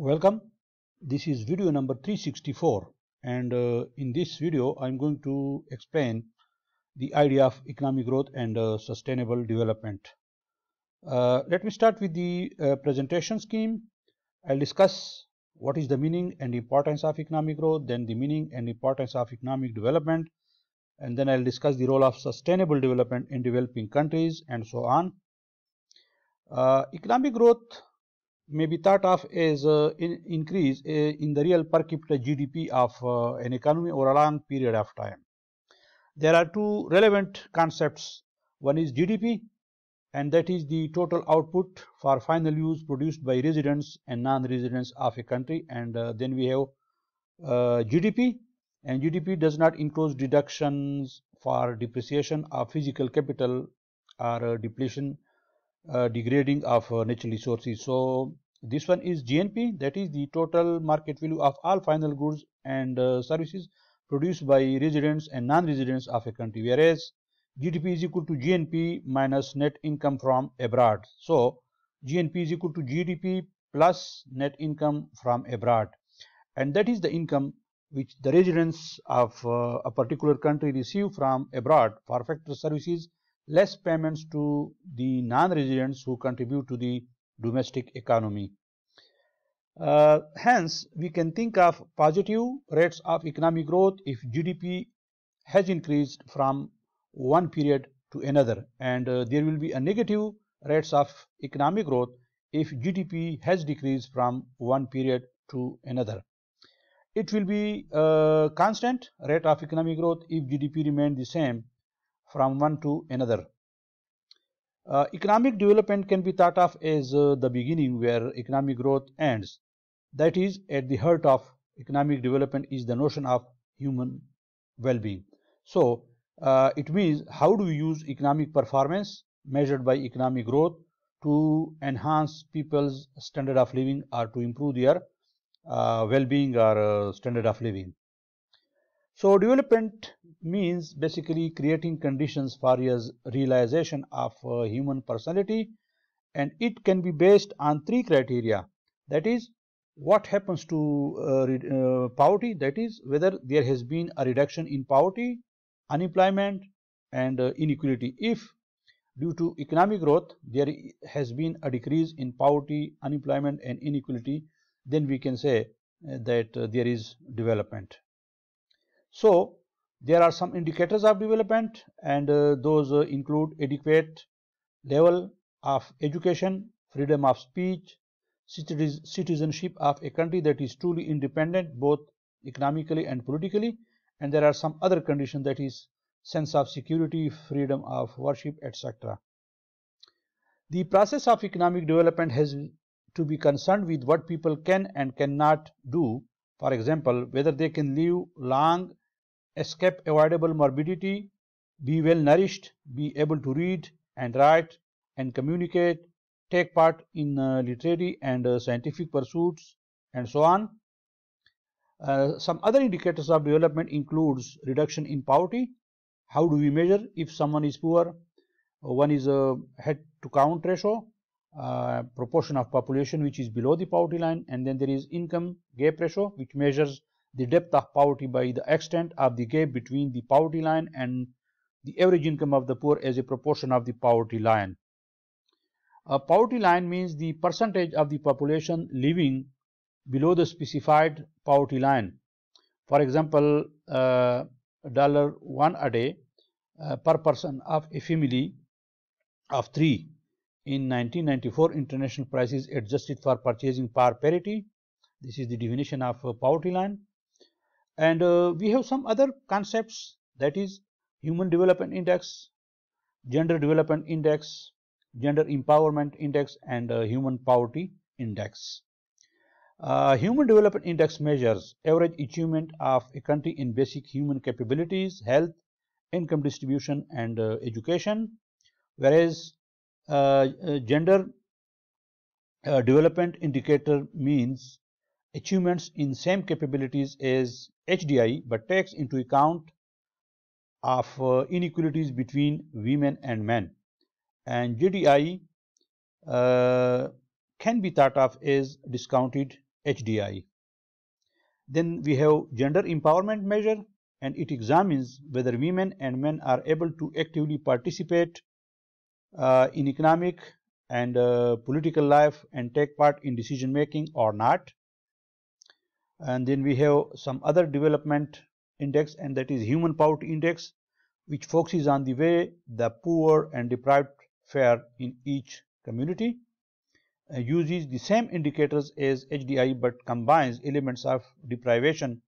Welcome. This is video number 364 and uh, in this video I'm going to explain the idea of economic growth and uh, sustainable development. Uh, let me start with the uh, presentation scheme. I'll discuss what is the meaning and importance of economic growth, then the meaning and importance of economic development, and then I'll discuss the role of sustainable development in developing countries and so on. Uh, economic growth may be thought of as uh, in increase uh, in the real per capita GDP of uh, an economy over a long period of time. There are two relevant concepts. One is GDP and that is the total output for final use produced by residents and non-residents of a country and uh, then we have uh, GDP and GDP does not include deductions for depreciation of physical capital or uh, depletion uh, degrading of uh, natural resources. So this one is GNP that is the total market value of all final goods and uh, services produced by residents and non-residents of a country whereas GDP is equal to GNP minus net income from abroad. So GNP is equal to GDP plus net income from abroad and that is the income which the residents of uh, a particular country receive from abroad for factor services less payments to the non-residents who contribute to the domestic economy. Uh, hence, we can think of positive rates of economic growth if GDP has increased from one period to another and uh, there will be a negative rates of economic growth if GDP has decreased from one period to another. It will be a constant rate of economic growth if GDP remain the same from one to another. Uh, economic development can be thought of as uh, the beginning where economic growth ends. That is, at the heart of economic development is the notion of human well-being. So, uh, it means how do we use economic performance measured by economic growth to enhance people's standard of living or to improve their uh, well-being or uh, standard of living. So development means basically creating conditions for his realization of uh, human personality and it can be based on three criteria. That is what happens to uh, uh, poverty? That is whether there has been a reduction in poverty unemployment and uh, inequality. If due to economic growth there has been a decrease in poverty unemployment and inequality then we can say uh, that uh, there is development so there are some indicators of development and uh, those uh, include adequate level of education, freedom of speech, citizenship of a country that is truly independent both economically and politically and there are some other conditions that is sense of security, freedom of worship etc. The process of economic development has to be concerned with what people can and cannot do for example whether they can live long escape avoidable morbidity, be well nourished, be able to read and write and communicate, take part in uh, literary and uh, scientific pursuits and so on. Uh, some other indicators of development includes reduction in poverty. How do we measure if someone is poor? one is a head to count ratio, uh, proportion of population which is below the poverty line and then there is income gap ratio which measures the depth of poverty by the extent of the gap between the poverty line and the average income of the poor as a proportion of the poverty line. A poverty line means the percentage of the population living below the specified poverty line. For example, uh, dollar one a day uh, per person of a family of three in 1994 international prices adjusted for purchasing power parity. This is the definition of poverty line and uh, we have some other concepts that is human development index gender development index gender empowerment index and uh, human poverty index. Uh, human development index measures average achievement of a country in basic human capabilities health income distribution and uh, education. Whereas uh, uh, gender development indicator means achievements in same capabilities as HDI but takes into account of uh, inequalities between women and men and GDI uh, can be thought of as discounted HDI. Then we have gender empowerment measure and it examines whether women and men are able to actively participate uh, in economic and uh, political life and take part in decision making or not. And then we have some other development index and that is human poverty index which focuses on the way the poor and deprived fare in each community uh, uses the same indicators as HDI but combines elements of deprivation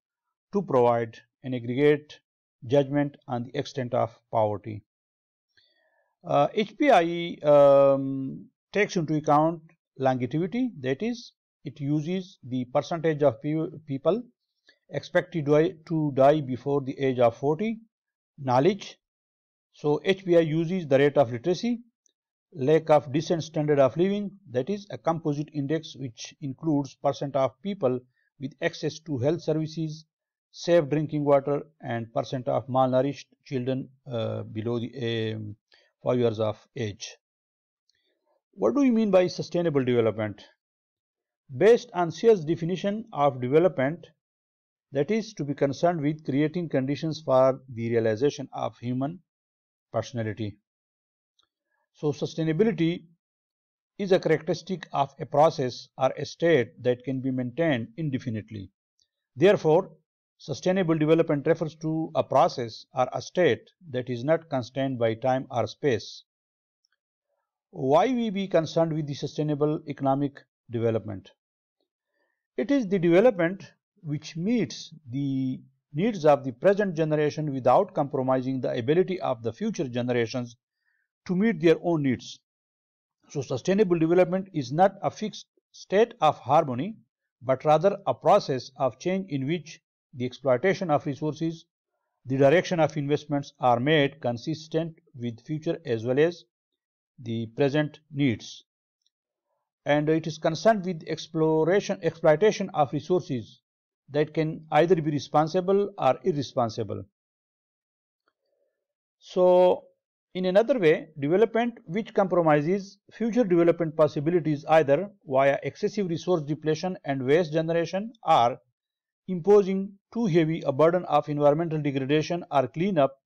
to provide an aggregate judgment on the extent of poverty. Uh, HPI um, takes into account longevity that is it uses the percentage of people expected to die before the age of 40 knowledge so HPI uses the rate of literacy lack of decent standard of living that is a composite index which includes percent of people with access to health services safe drinking water and percent of malnourished children uh, below the um, 5 years of age. What do we mean by sustainable development? Based on Seers' definition of development, that is to be concerned with creating conditions for the realization of human personality. So sustainability is a characteristic of a process or a state that can be maintained indefinitely. Therefore, sustainable development refers to a process or a state that is not constrained by time or space. Why we be concerned with the sustainable economic development? It is the development which meets the needs of the present generation without compromising the ability of the future generations to meet their own needs. So sustainable development is not a fixed state of harmony, but rather a process of change in which the exploitation of resources, the direction of investments are made consistent with future as well as the present needs. And it is concerned with exploration, exploitation of resources that can either be responsible or irresponsible. So in another way, development which compromises future development possibilities either via excessive resource depletion and waste generation or imposing too heavy a burden of environmental degradation or cleanup,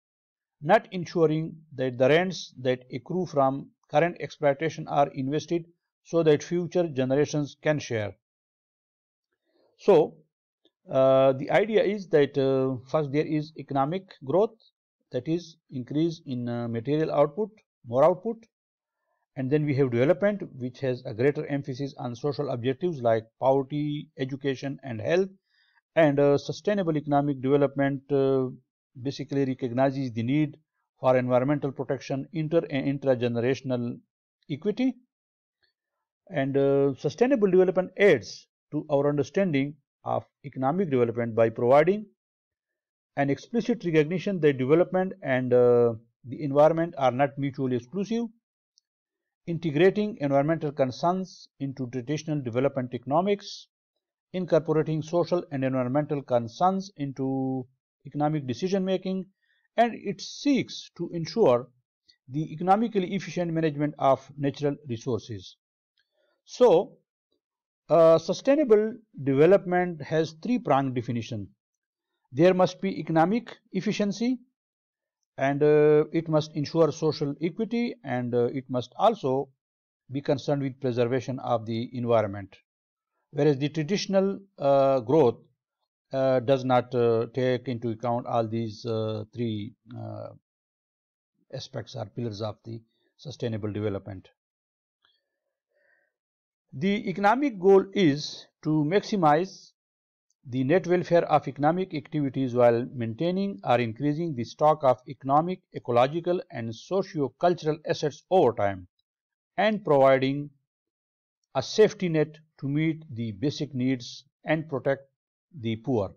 not ensuring that the rents that accrue from current exploitation are invested so that future generations can share. So, uh, the idea is that uh, first there is economic growth that is increase in uh, material output, more output. And then we have development which has a greater emphasis on social objectives like poverty, education and health. And uh, sustainable economic development uh, basically recognizes the need for environmental protection, inter and intra-generational equity. And uh, sustainable development aids to our understanding of economic development by providing an explicit recognition that development and uh, the environment are not mutually exclusive, integrating environmental concerns into traditional development economics, incorporating social and environmental concerns into economic decision making, and it seeks to ensure the economically efficient management of natural resources. So, uh, sustainable development has three-pronged definition. There must be economic efficiency and uh, it must ensure social equity and uh, it must also be concerned with preservation of the environment. Whereas the traditional uh, growth uh, does not uh, take into account all these three aspects or pillars of the sustainable development the economic goal is to maximize the net welfare of economic activities while maintaining or increasing the stock of economic, ecological and socio-cultural assets over time and providing a safety net to meet the basic needs and protect the poor.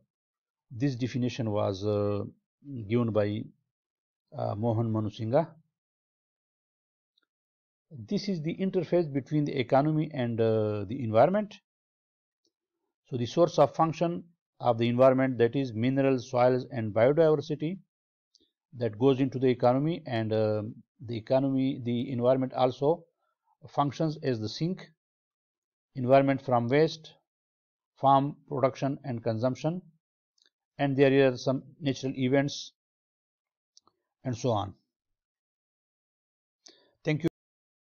This definition was uh, given by uh, Mohan Munasinghe. This is the interface between the economy and uh, the environment. So the source of function of the environment that is minerals, soils and biodiversity that goes into the economy and uh, the economy, the environment also functions as the sink, environment from waste, farm production and consumption and there are some natural events and so on.